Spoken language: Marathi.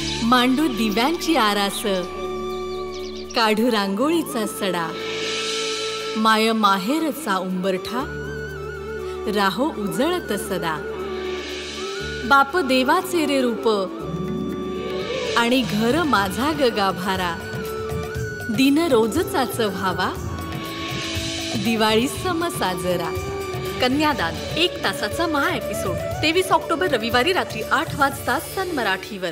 मांडू दिव्यांची आरास. काढू रांगोळीचा सडा. माय माहेरचा उंबरठा. राहो उजळत सदा. बाप देवाचे रे रूप. आणि घर माझा गगाभारा गाभारा. दिन रोजचाच व्हावा. दिवाळी सम साजरा. कन्यादान एक तासाचा महा एपिसोड तेवीस ऑक्टोबर रविवारी रात्री आठ वाजता सन मराठीवर.